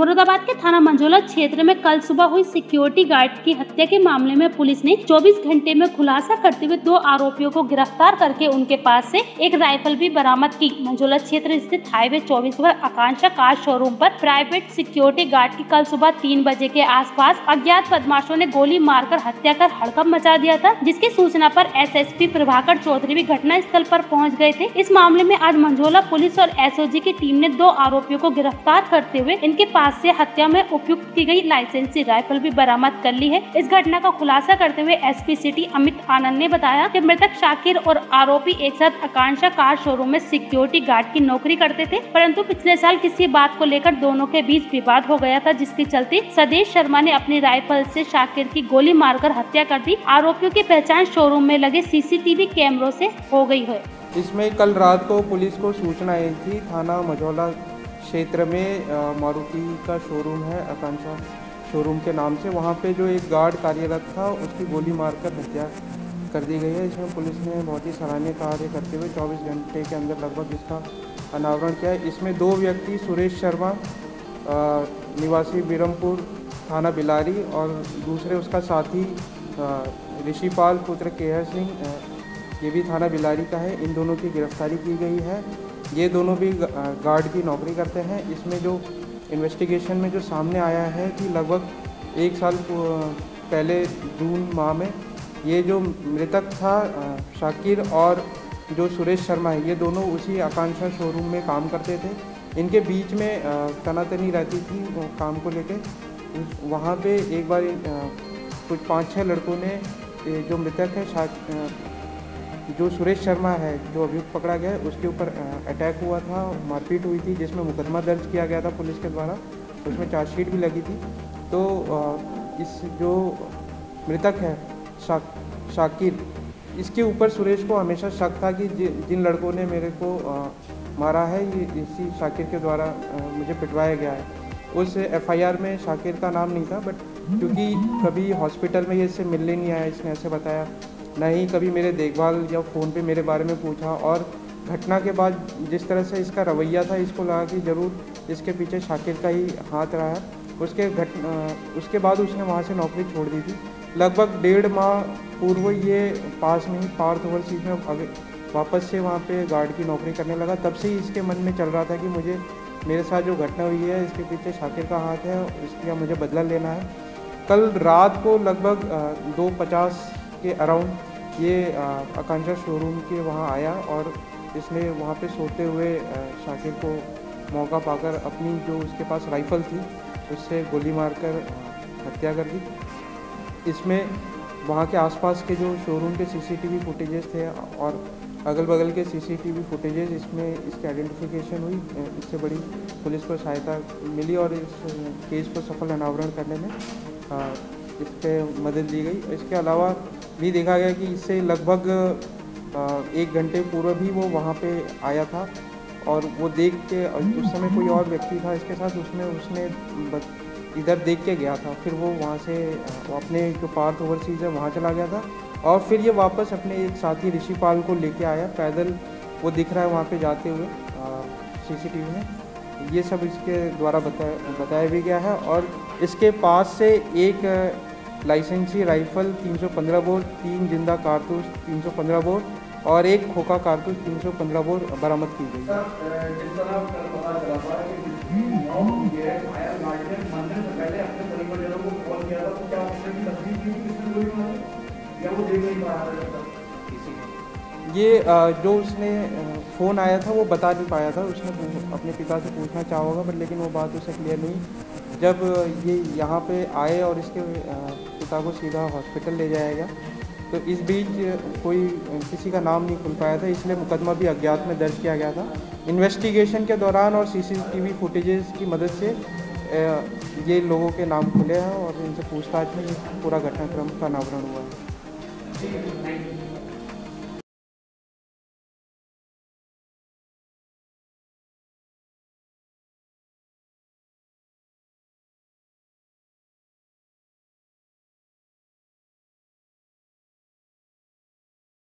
मुरादाबाद के थाना मंझोला क्षेत्र में कल सुबह हुई सिक्योरिटी गार्ड की हत्या के मामले में पुलिस ने 24 घंटे में खुलासा करते हुए दो आरोपियों को गिरफ़्तार करके उनके पास से एक राइफल भी बरामद की। मंझोला क्षेत्र स्थित हाईवे चौबीस पर आकांक्षा कार शोरूम पर प्राइवेट सिक्योरिटी गार्ड की कल सुबह तीन बजे के आसपास अज्ञात बदमाशों ने गोली मारकर हत्या कर हड़कम मचा दिया था, जिसकी सूचना पर एसएसपी प्रभाकर चौधरी भी घटना स्थल पर पहुँच गए थे। इस मामले में आज मंझोला पुलिस और एसओजी की टीम ने दो आरोपियों को गिरफ़्तार करते हुए इनके पास से हत्या में उपयुक्त की गई लाइसेंसी राइफल भी बरामद कर ली है। इस घटना का खुलासा करते हुए एसपी सिटी अमित आनंद ने बताया कि मृतक शाकिर और आरोपी एक साथ आकांक्षा कार शोरूम में सिक्योरिटी गार्ड की नौकरी करते थे, परंतु पिछले साल किसी बात को लेकर दोनों के बीच विवाद हो गया था, जिसके चलते सदेश शर्मा ने अपनी राइफल से शाकिर की गोली मारकर हत्या कर दी। आरोपियों की पहचान शोरूम में लगे सीसीटीवी कैमरों से हो गई है। इसमें कल रात को पुलिस को सूचना आई थी, थाना मझौला क्षेत्र में मारुति का शोरूम है, आकांक्षा शोरूम के नाम से। वहाँ पे जो एक गार्ड कार्यरत था, उसकी गोली मारकर हत्या कर दी गई है। इसमें पुलिस ने बहुत ही सराहनीय कार्य करते हुए 24 घंटे के अंदर लगभग इसका अनावरण किया है। इसमें दो व्यक्ति, सुरेश शर्मा निवासी बिरमपुर थाना बिलारी और दूसरे उसका साथी ऋषिपाल पुत्र केहर सिंह ये भी थाना बिलारी का है। इन दोनों की गिरफ्तारी की गई है। ये दोनों भी गार्ड की नौकरी करते हैं। इसमें जो इन्वेस्टिगेशन में जो सामने आया है कि लगभग एक साल पहले जून माह में ये जो मृतक था शाकिर और जो सुरेश शर्मा है, ये दोनों उसी आकांक्षा शोरूम में काम करते थे। इनके बीच में तनातनी रहती थी काम को लेके। वहाँ पे एक बार कुछ पाँच छः लड़कों ने जो मृतक है जो सुरेश शर्मा है जो अभियुक्त पकड़ा गया है उसके ऊपर अटैक हुआ था मारपीट हुई थी जिसमें मुकदमा दर्ज किया गया था पुलिस के द्वारा उसमें चार्जशीट भी लगी थी। तो इस जो मृतक है शाक शाकिर इसके ऊपर सुरेश को हमेशा शक था कि जिन लड़कों ने मेरे को आ, मारा है ये इसी शाकिर के द्वारा मुझे पिटवाया गया है। उस एफआईआर में शाकिर का नाम नहीं था बट क्योंकि कभी हॉस्पिटल में ये इससे मिलने नहीं आया इसने ऐसे बताया। ना ही कभी मेरे देखभाल या फ़ोन पे मेरे बारे में पूछा और घटना के बाद जिस तरह से इसका रवैया था, इसको लगा कि ज़रूर इसके पीछे शाकिर का ही हाथ रहा है। उसके घट उसके बाद उसने वहाँ से नौकरी छोड़ दी थी। लगभग डेढ़ माह पूर्व ये पास में ही पार्थ ओवरसीज में वापस से वहाँ पे गार्ड की नौकरी करने लगा। तब से ही इसके मन में चल रहा था कि मुझे, मेरे साथ जो घटना हुई है, इसके पीछे शाकिर का हाथ है इसका मुझे बदला लेना है। कल रात को लगभग दो पचास के अराउंड ये आकांक्षा शोरूम के वहाँ आया और इसने वहाँ पे सोते हुए शाकिर को मौका पाकर अपनी जो उसके पास राइफ़ल थी, उससे गोली मारकर हत्या कर दी। इसमें वहाँ के आसपास के जो शोरूम के सीसीटीवी फुटेजेस थे और अगल बगल के सीसीटीवी फुटेजेस इसमें इसकी आइडेंटिफिकेशन हुई इससे बड़ी पुलिस को सहायता मिली और इस केस को सफल अनावरण करने में इस पर मदद दी गई। इसके अलावा भी देखा गया कि इससे लगभग एक घंटे पूर्व भी वो वहाँ पे आया था और वो देख के, उस समय कोई और व्यक्ति था इसके साथ उसमें उसने इधर देख के गया था। फिर वो वहाँ से अपने जो पार्थ ओवरसीज है, वहाँ चला गया था और फिर ये वापस अपने एक साथी ऋषिपाल को लेके आया। पैदल वो दिख रहा है वहाँ पे जाते हुए सीसीटीवी में। ये सब इसके द्वारा बताया बताया भी गया है और इसके पास से एक लाइसेंसी राइफल 315 बोर तीन ज़िंदा कारतूस 315 बोर और एक खोखा कारतूस 315 बोर बरामद की गई। ये जो उसने फ़ोन आया था वो बता नहीं पाया था। उसने अपने पिता से पूछना चाहा होगा बट लेकिन वो बात उसे क्लियर नहीं जब ये यहाँ पे आए और इसके पिता को सीधा हॉस्पिटल ले जाया गया तो इस बीच कोई किसी का नाम नहीं खुल पाया था, इसलिए मुकदमा भी अज्ञात में दर्ज किया गया था। इन्वेस्टिगेशन के दौरान और सीसीटीवी फुटेजेस की मदद से ये लोगों के नाम खुले हैं और इनसे पूछताछ में पूरा घटनाक्रम का अनावरण हुआ है।